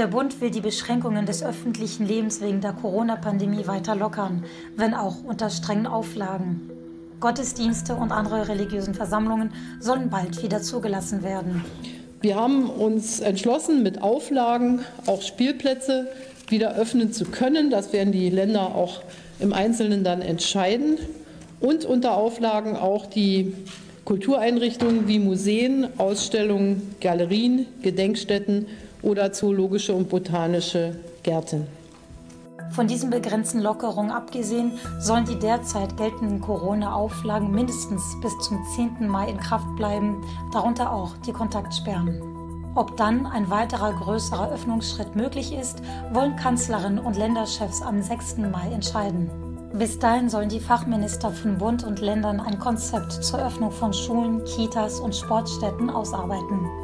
Der Bund will die Beschränkungen des öffentlichen Lebens wegen der Corona-Pandemie weiter lockern, wenn auch unter strengen Auflagen. Gottesdienste und andere religiösen Versammlungen sollen bald wieder zugelassen werden. Wir haben uns entschlossen, mit Auflagen auch Spielplätze wieder öffnen zu können. Das werden die Länder auch im Einzelnen dann entscheiden. Und unter Auflagen auch die Kultureinrichtungen wie Museen, Ausstellungen, Galerien, Gedenkstätten oder zoologische und botanische Gärten. Von diesen begrenzten Lockerungen abgesehen, sollen die derzeit geltenden Corona-Auflagen mindestens bis zum 10. Mai in Kraft bleiben, darunter auch die Kontaktsperren. Ob dann ein weiterer größerer Öffnungsschritt möglich ist, wollen Kanzlerin und Länderchefs am 6. Mai entscheiden. Bis dahin sollen die Fachminister von Bund und Ländern ein Konzept zur Öffnung von Schulen, Kitas und Sportstätten ausarbeiten.